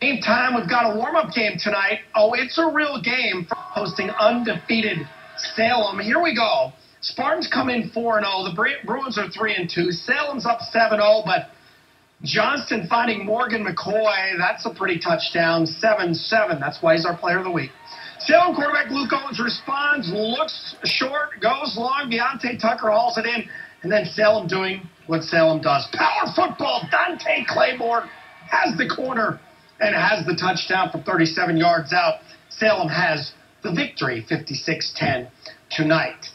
Game time. We've got a warm-up game tonight. Oh, it's a real game. Hosting undefeated Salem. Here we go. Spartans come in 4 0. The Bruins are 3 and 2. Salem's up 7 0, but Johnston finding Morgan McCoy. That's a pretty touchdown. 7 7. That's why he's our player of the week. Salem quarterback Luke Owens responds, looks short, goes long. Deontay Tucker hauls it in. And then Salem doing what Salem does. Power football. Dante Claymore has the corner and has the touchdown from 37 yards out. Salem has the victory 56 10 tonight.